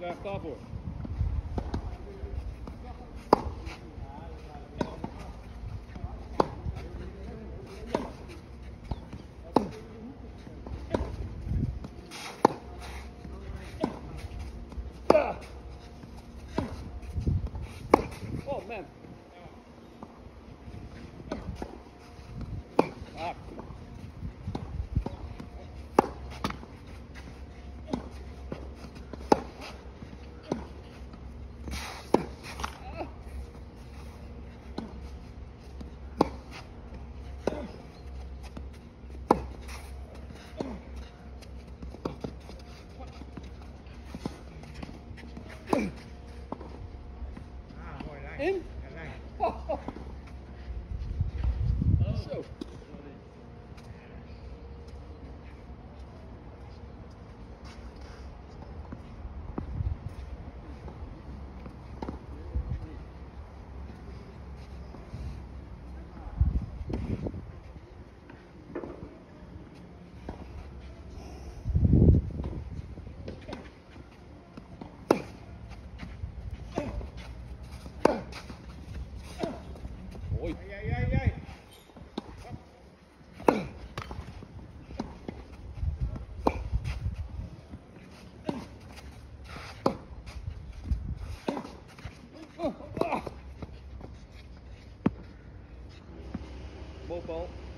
Left starboard. Oh man. ah, right. Hey, hey, hey, Bobo.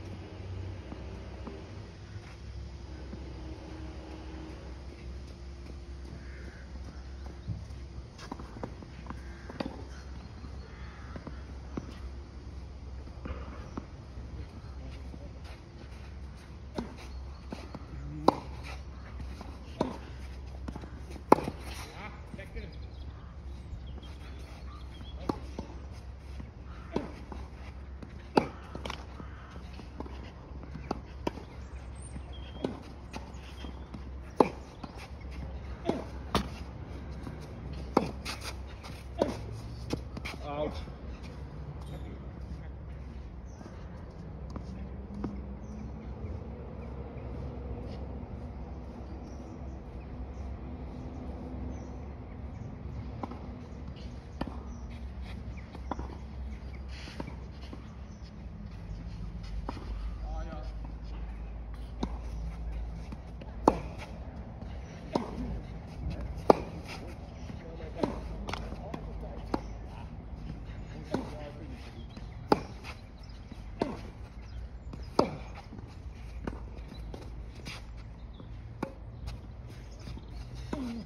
Yeah.